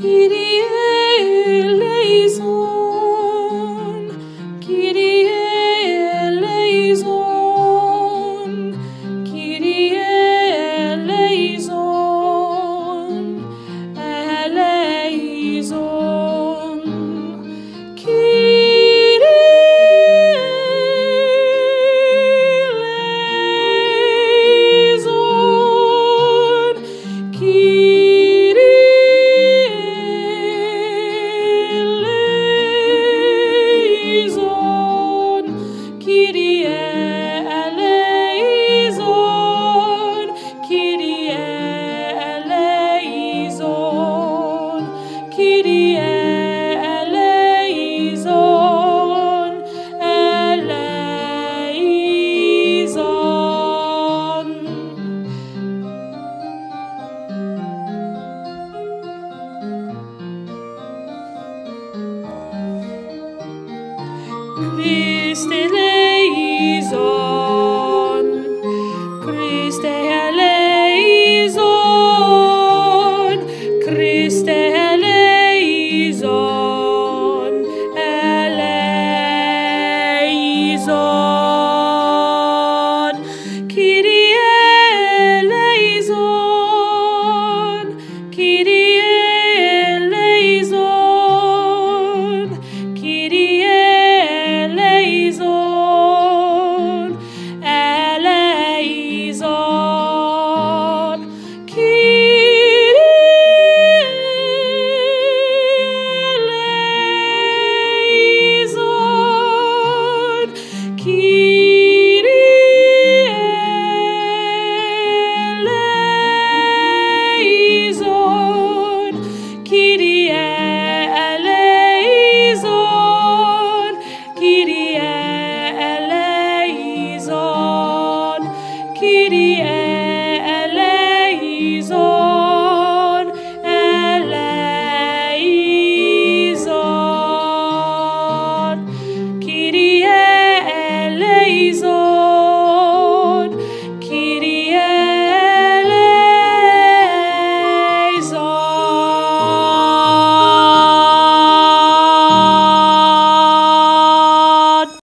Kiri Vistele